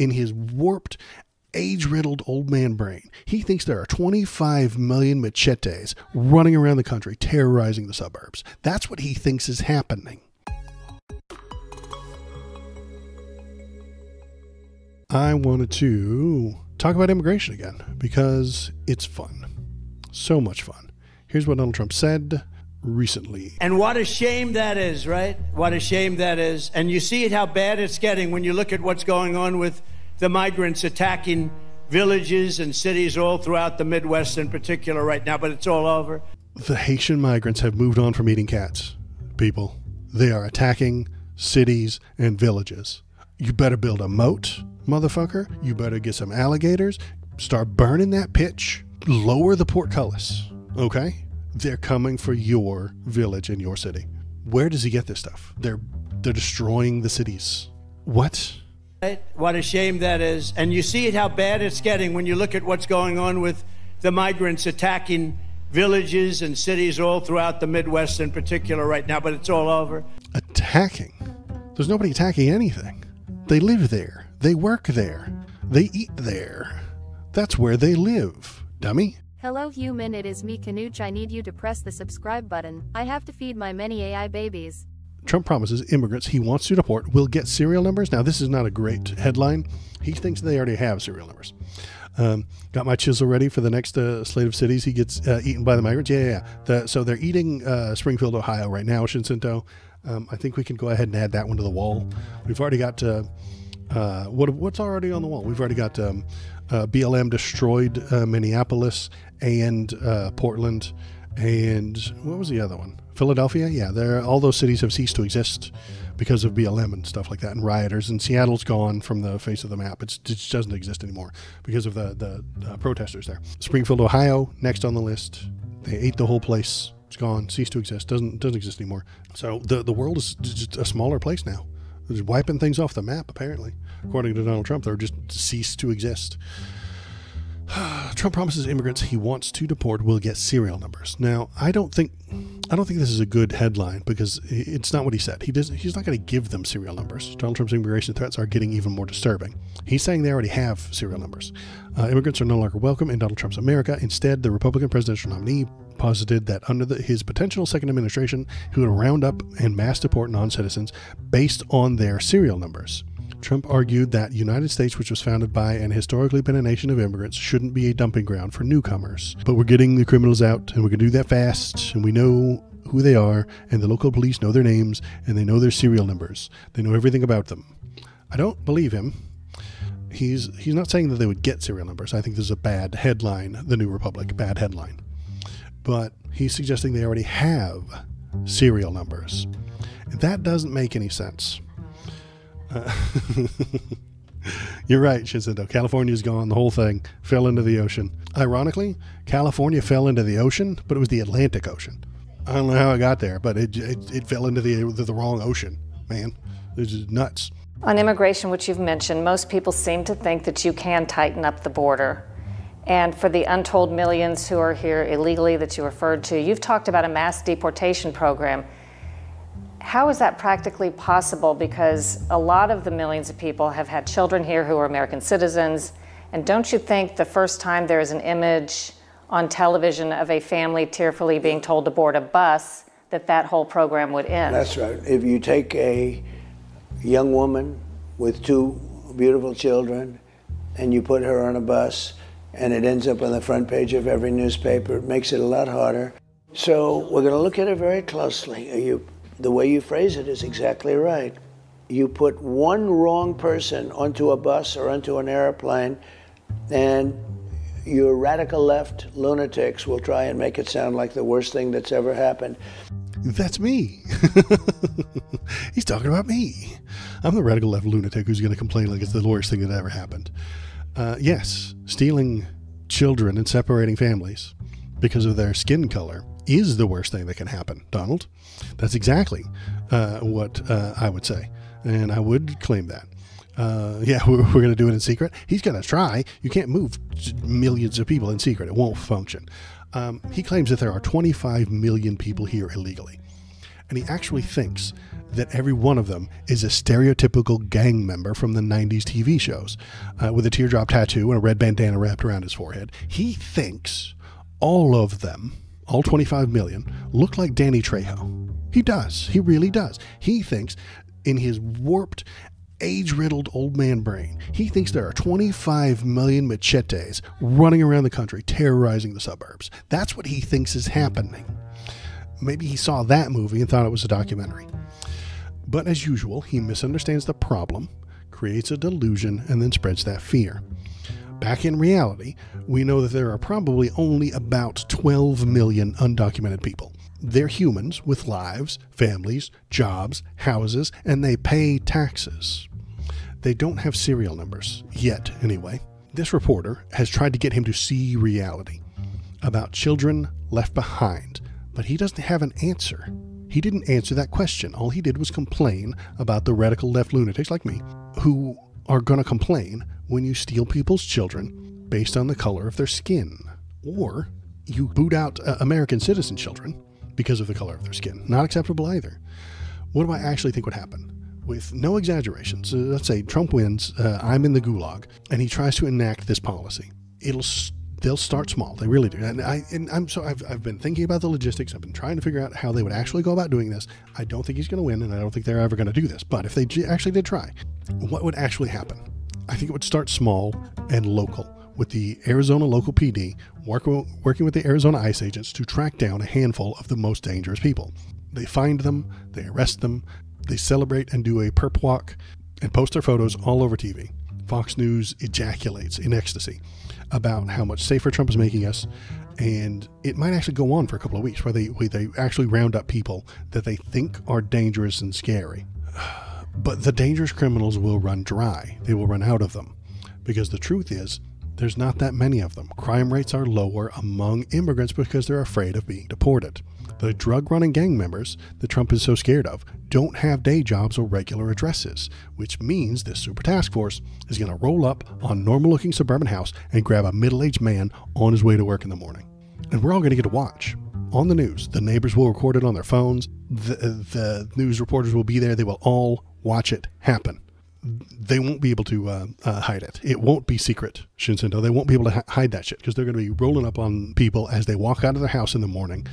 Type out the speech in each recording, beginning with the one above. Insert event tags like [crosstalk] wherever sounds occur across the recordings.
in his warped, age riddled old man brain, he thinks there are 25 million machetes running around the country terrorizing the suburbs. That's what he thinks is happening. I wanted to talk about immigration again because it's fun. So much fun. Here's what Donald Trump said recently. And what a shame that is, right? What a shame that is. And you see it how bad it's getting when you look at what's going on with the migrants attacking villages and cities all throughout the Midwest in particular right now, but it's all over. The Haitian migrants have moved on from eating cats, people. They are attacking cities and villages. You better build a moat, motherfucker. You better get some alligators, start burning that pitch, lower the portcullis, okay? They're coming for your village and your city. Where does he get this stuff? They're they're destroying the cities. What? Right? What a shame that is. And you see it how bad it's getting when you look at what's going on with the migrants attacking villages and cities all throughout the Midwest in particular right now, but it's all over. Attacking? There's nobody attacking anything. They live there. They work there. They eat there. That's where they live, dummy. Hello human it is me Canuch I need you to press the subscribe button, I have to feed my many AI babies. Trump promises immigrants he wants to deport will get serial numbers. Now, this is not a great headline. He thinks they already have serial numbers. Um, got my chisel ready for the next uh, slate of cities he gets uh, eaten by the migrants. Yeah, yeah, yeah. The, so they're eating uh, Springfield, Ohio right now, Shinsinto. Um, I think we can go ahead and add that one to the wall. We've already got uh, uh, what what's already on the wall. We've already got um, uh, BLM destroyed Minneapolis and Portland, and what was the other one? Philadelphia, yeah, there all those cities have ceased to exist because of BLM and stuff like that, and rioters. And Seattle's gone from the face of the map; it's, it just doesn't exist anymore because of the the uh, protesters there. Springfield, Ohio, next on the list. They ate the whole place. It's gone, ceased to exist. Doesn't doesn't exist anymore. So the the world is just a smaller place now. They're just wiping things off the map. Apparently, according to Donald Trump, they're just ceased to exist. [sighs] Trump promises immigrants he wants to deport will get serial numbers. Now, I don't think I don't think this is a good headline because it's not what he said. He does he's not going to give them serial numbers. Donald Trump's immigration threats are getting even more disturbing. He's saying they already have serial numbers. Uh, immigrants are no longer welcome in Donald Trump's America. Instead, the Republican presidential nominee posited that under the, his potential second administration, he would round up and mass deport non-citizens based on their serial numbers. Trump argued that United States, which was founded by and historically been a nation of immigrants, shouldn't be a dumping ground for newcomers. But we're getting the criminals out, and going to do that fast, and we know who they are, and the local police know their names, and they know their serial numbers. They know everything about them. I don't believe him. He's he's not saying that they would get serial numbers. I think this is a bad headline, the New Republic, bad headline. But he's suggesting they already have serial numbers. That doesn't make any sense. [laughs] You're right, Shinsinto. California's gone. The whole thing fell into the ocean. Ironically, California fell into the ocean, but it was the Atlantic Ocean. I don't know how it got there, but it, it, it fell into the, the, the wrong ocean, man. It's just nuts. On immigration, which you've mentioned, most people seem to think that you can tighten up the border. And for the untold millions who are here illegally that you referred to, you've talked about a mass deportation program. How is that practically possible? Because a lot of the millions of people have had children here who are American citizens. And don't you think the first time there is an image on television of a family tearfully being told to board a bus, that that whole program would end? That's right. If you take a young woman with two beautiful children and you put her on a bus and it ends up on the front page of every newspaper, it makes it a lot harder. So we're going to look at it very closely. Are you the way you phrase it is exactly right. You put one wrong person onto a bus or onto an airplane, and your radical left lunatics will try and make it sound like the worst thing that's ever happened. That's me. [laughs] He's talking about me. I'm the radical left lunatic who's going to complain like it's the worst thing that ever happened. Uh, yes, stealing children and separating families because of their skin color is the worst thing that can happen, Donald. That's exactly uh, what uh, I would say. And I would claim that. Uh, yeah, [laughs] we're, we're going to do it in secret. He's going to try. You can't move millions of people in secret, it won't function. Um, he claims that there are 25 million people here illegally. And he actually thinks that every one of them is a stereotypical gang member from the 90s TV shows uh, with a teardrop tattoo and a red bandana wrapped around his forehead. He thinks all of them, all 25 million, look like Danny Trejo. He does. He really does. He thinks in his warped age riddled old man brain. He thinks there are 25 million machetes running around the country terrorizing the suburbs. That's what he thinks is happening. Maybe he saw that movie and thought it was a documentary. But as usual, he misunderstands the problem, creates a delusion, and then spreads that fear. Back in reality, we know that there are probably only about 12 million undocumented people. They're humans with lives, families, jobs, houses, and they pay taxes. They don't have serial numbers, yet, anyway. This reporter has tried to get him to see reality about children left behind, but he doesn't have an answer. He didn't answer that question. All he did was complain about the radical left lunatics like me who are going to complain when you steal people's children based on the color of their skin. Or you boot out uh, American citizen children because of the color of their skin. Not acceptable either. What do I actually think would happen? With no exaggerations, uh, let's say Trump wins, uh, I'm in the gulag, and he tries to enact this policy. It'll they'll start small. They really do. And I and I'm so I've, I've been thinking about the logistics. I've been trying to figure out how they would actually go about doing this. I don't think he's going to win, and I don't think they're ever going to do this. But if they actually did try, what would actually happen? I think it would start small and local with the Arizona local PD work, working with the Arizona ICE agents to track down a handful of the most dangerous people. They find them, they arrest them, they celebrate and do a perp walk and post their photos all over TV. Fox News ejaculates in ecstasy about how much safer Trump is making us, and it might actually go on for a couple of weeks where they where they actually round up people that they think are dangerous and scary. [sighs] But the dangerous criminals will run dry. They will run out of them. Because the truth is, there's not that many of them. Crime rates are lower among immigrants because they're afraid of being deported. The drug running gang members that Trump is so scared of don't have day jobs or regular addresses, which means this super task force is going to roll up on normal looking suburban house and grab a middle aged man on his way to work in the morning. And we're all going to get to watch on the news. The neighbors will record it on their phones. The, the news reporters will be there. They will all watch it happen they won't be able to uh, uh, hide it. It won't be secret, Shinsedo. They won't be able to hide that shit because they're going to be rolling up on people as they walk out of their house in the morning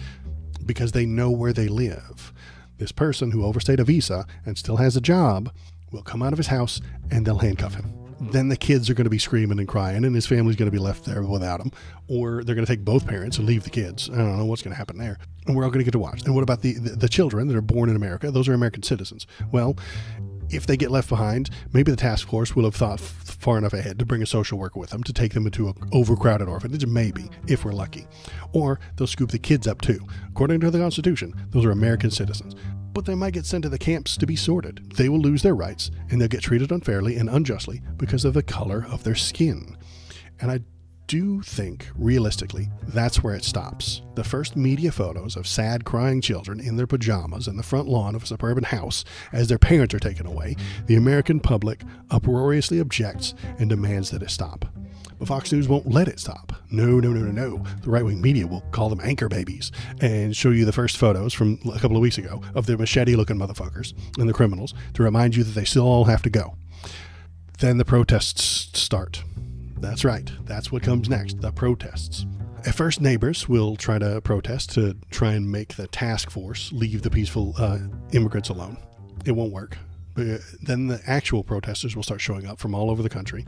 because they know where they live. This person who overstayed a visa and still has a job will come out of his house and they'll handcuff him. Then the kids are going to be screaming and crying, and his family's going to be left there without him. Or they're going to take both parents and leave the kids. I don't know what's going to happen there. And we're all going to get to watch. And what about the, the, the children that are born in America? Those are American citizens. Well, if they get left behind, maybe the task force will have thought f- far enough ahead to bring a social worker with them to take them into an overcrowded orphanage, maybe, if we're lucky. Or they'll scoop the kids up too. According to the Constitution, those are American citizens. But they might get sent to the camps to be sorted. They will lose their rights, and they'll get treated unfairly and unjustly because of the color of their skin. And I do think, realistically, that's where it stops. The first media photos of sad, crying children in their pajamas in the front lawn of a suburban house as their parents are taken away, the American public uproariously objects and demands that it stop. But Fox News won't let it stop. No, no, no, no, no. The right wing media will call them anchor babies and show you the first photos from a couple of weeks ago of their machete looking motherfuckers and the criminals to remind you that they still all have to go. Then the protests start. That's right. That's what comes next the protests. At first, neighbors will try to protest to try and make the task force leave the peaceful uh, immigrants alone. It won't work. But then the actual protesters will start showing up from all over the country,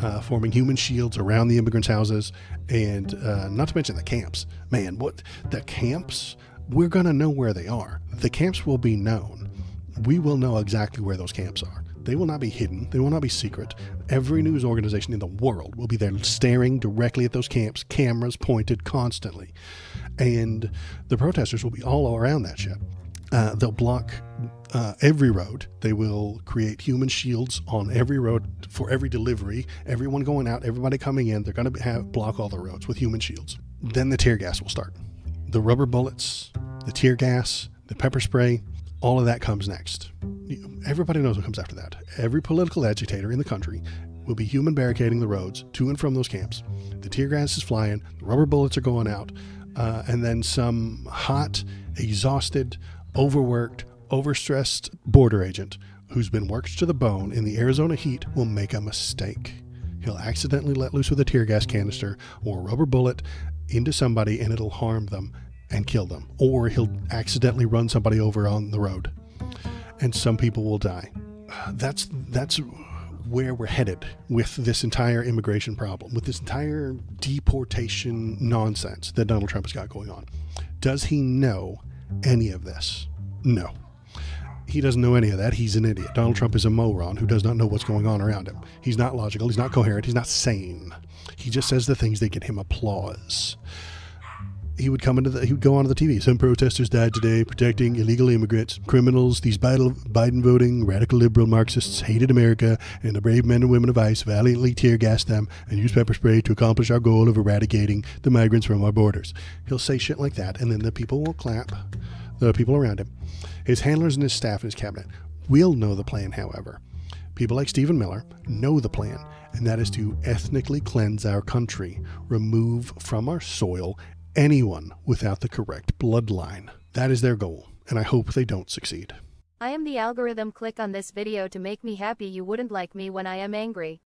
uh, forming human shields around the immigrants' houses, and uh, not to mention the camps. Man, what the camps? We're going to know where they are. The camps will be known. We will know exactly where those camps are. They will not be hidden. They will not be secret. Every news organization in the world will be there staring directly at those camps, cameras pointed constantly. And the protesters will be all around that shit. Uh, they'll block uh, every road. They will create human shields on every road for every delivery. Everyone going out, everybody coming in, they're going to block all the roads with human shields. Then the tear gas will start. The rubber bullets, the tear gas, the pepper spray, all of that comes next. Everybody knows what comes after that. Every political agitator in the country will be human barricading the roads to and from those camps. The tear gas is flying, the rubber bullets are going out, uh, and then some hot, exhausted, overworked, overstressed border agent who's been worked to the bone in the Arizona heat will make a mistake. He'll accidentally let loose with a tear gas canister or a rubber bullet into somebody and it'll harm them and kill them. Or he'll accidentally run somebody over on the road and some people will die. That's that's where we're headed with this entire immigration problem, with this entire deportation nonsense that Donald Trump has got going on. Does he know any of this? No. He doesn't know any of that. He's an idiot. Donald Trump is a moron who does not know what's going on around him. He's not logical. He's not coherent. He's not sane. He just says the things that get him applause he would come into the, he would go onto the TV. Some protesters died today protecting illegal immigrants, criminals. These Biden voting radical liberal Marxists hated America, and the brave men and women of ICE valiantly tear gassed them and used pepper spray to accomplish our goal of eradicating the migrants from our borders. He'll say shit like that, and then the people will clap. The people around him, his handlers and his staff and his cabinet, will know the plan. However, people like Stephen Miller know the plan and that is to ethnically cleanse our country, remove from our soil anyone without the correct bloodline. That is their goal, and I hope they don't succeed. I am the algorithm click on this video to make me happy you wouldn't like me when I am angry.